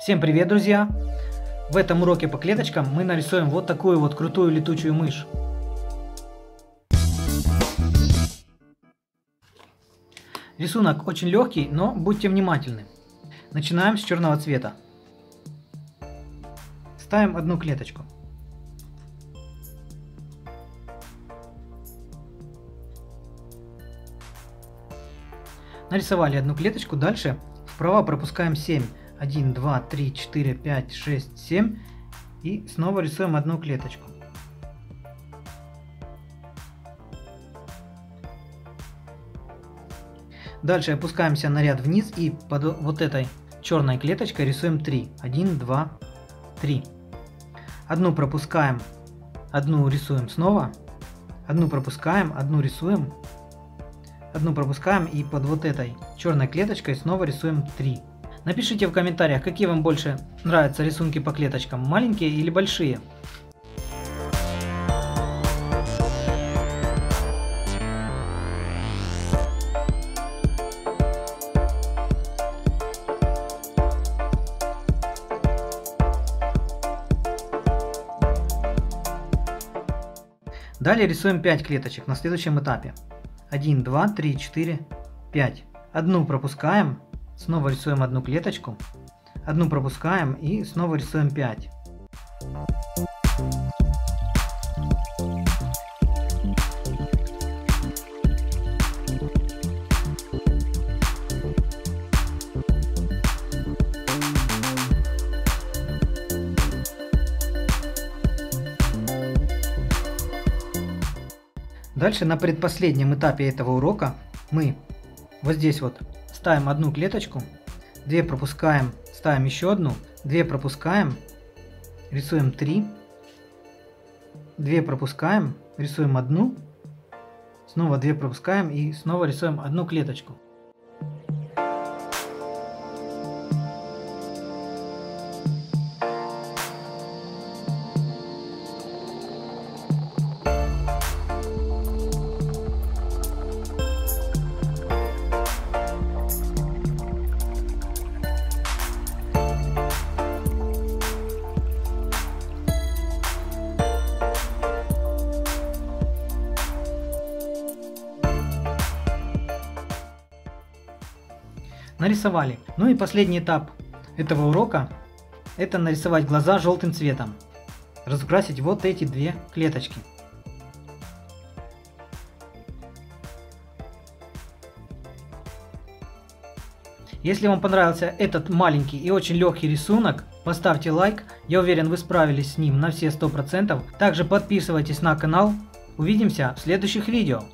Всем привет, друзья! В этом уроке по клеточкам мы нарисуем вот такую вот крутую летучую мышь. Рисунок очень легкий, но будьте внимательны. Начинаем с черного цвета. Ставим одну клеточку. Нарисовали одну клеточку, дальше вправо пропускаем 7 1, 2, 3, 4, 5, 6, 7. И снова рисуем одну клеточку. Дальше опускаемся на ряд вниз и под вот этой черной клеточкой рисуем 3. 1, 2, 3. Одну пропускаем, одну рисуем снова, одну пропускаем, одну рисуем, одну пропускаем и под вот этой черной клеточкой снова рисуем 3. Напишите в комментариях, какие вам больше нравятся рисунки по клеточкам, маленькие или большие. Далее рисуем 5 клеточек на следующем этапе. 1, 2, 3, 4, 5. Одну пропускаем, Снова рисуем одну клеточку, одну пропускаем и снова рисуем 5. Дальше на предпоследнем этапе этого урока мы вот здесь вот ставим одну клеточку, 2 пропускаем, ставим еще одну, 2 пропускаем, рисуем 3, 2 пропускаем, рисуем одну, снова 2 пропускаем и снова рисуем одну клеточку. Нарисовали. Ну и последний этап этого урока это нарисовать глаза желтым цветом. Разукрасить вот эти две клеточки. Если вам понравился этот маленький и очень легкий рисунок, поставьте лайк, я уверен вы справились с ним на все 100%. Также подписывайтесь на канал, увидимся в следующих видео.